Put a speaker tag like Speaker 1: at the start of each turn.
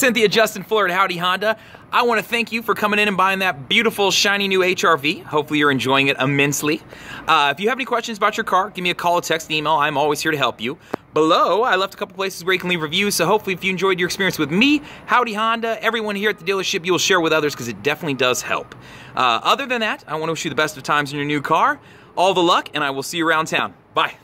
Speaker 1: Cynthia Justin Fuller at Howdy Honda. I want to thank you for coming in and buying that beautiful, shiny new HRV. Hopefully, you're enjoying it immensely. Uh, if you have any questions about your car, give me a call, a text, an email. I'm always here to help you. Below, I left a couple places where you can leave reviews, so hopefully, if you enjoyed your experience with me, Howdy Honda, everyone here at the dealership, you'll share with others because it definitely does help. Uh, other than that, I want to wish you the best of times in your new car. All the luck, and I will see you around town. Bye.